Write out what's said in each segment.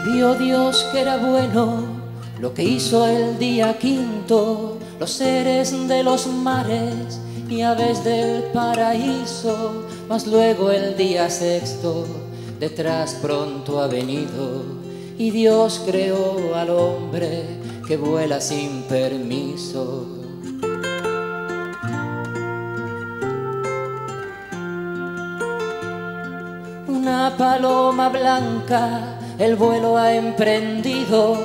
vio Dios que era bueno lo que hizo el día quinto, los seres de los mares y aves del paraíso, mas luego el día sexto detrás pronto ha venido y Dios creó al hombre que vuela sin permiso. Una paloma blanca el vuelo ha emprendido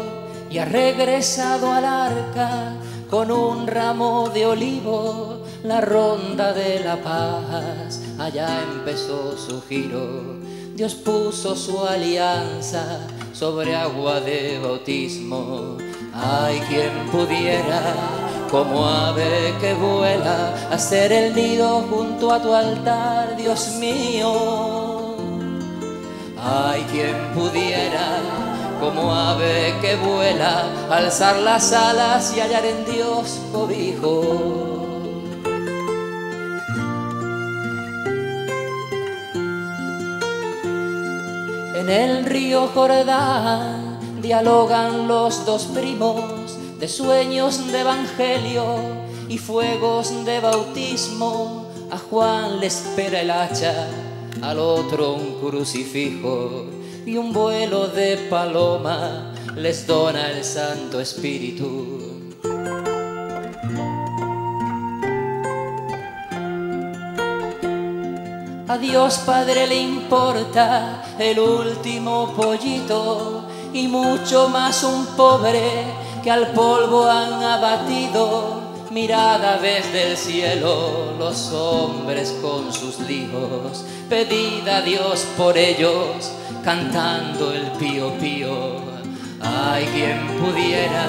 y ha regresado al arca con un ramo de olivo, la ronda de la paz. Allá empezó su giro, Dios puso su alianza sobre agua de bautismo. Hay quien pudiera, como ave que vuela, hacer el nido junto a tu altar, Dios mío. Hay quien pudiera, como ave que vuela, alzar las alas y hallar en Dios cobijo. En el río Jordán dialogan los dos primos de sueños de evangelio y fuegos de bautismo. A Juan le espera el hacha, al otro un crucifijo y un vuelo de paloma les dona el Santo Espíritu. A Dios Padre le importa el último pollito y mucho más un pobre que al polvo han abatido. Mirada desde el cielo los hombres con sus líos, pedid a Dios por ellos, cantando el pío pío. Hay quien pudiera,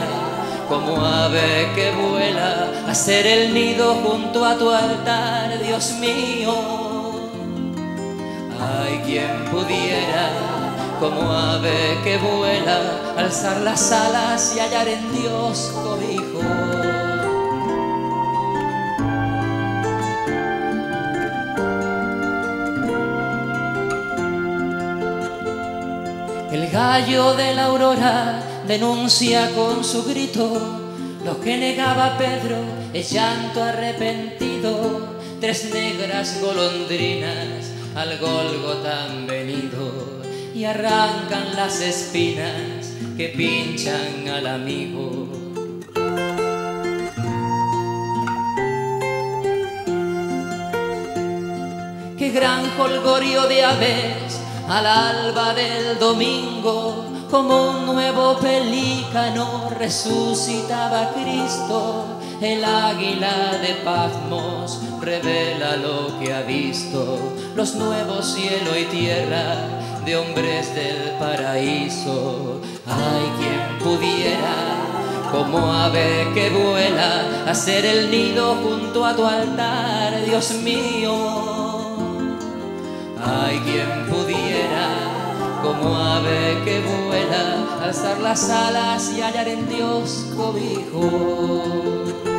como ave que vuela, hacer el nido junto a tu altar, Dios mío. Hay quien pudiera, como ave que vuela, alzar las alas y hallar en Dios cobijo. Gallo de la aurora denuncia con su grito lo que negaba Pedro, es llanto arrepentido, tres negras golondrinas al Golgotha han venido y arrancan las espinas que pinchan al amigo. Qué gran colgorio de aves al alba del domingo, como un nuevo pelícano resucitaba Cristo. El águila de Patmos revela lo que ha visto, los nuevos cielo y tierra de hombres del paraíso. Hay quien pudiera, como ave que vuela, hacer el nido junto a tu altar, Dios mío. Hay quien pudiera, como ave que vuela, alzar las alas y hallar en Dios cobijo.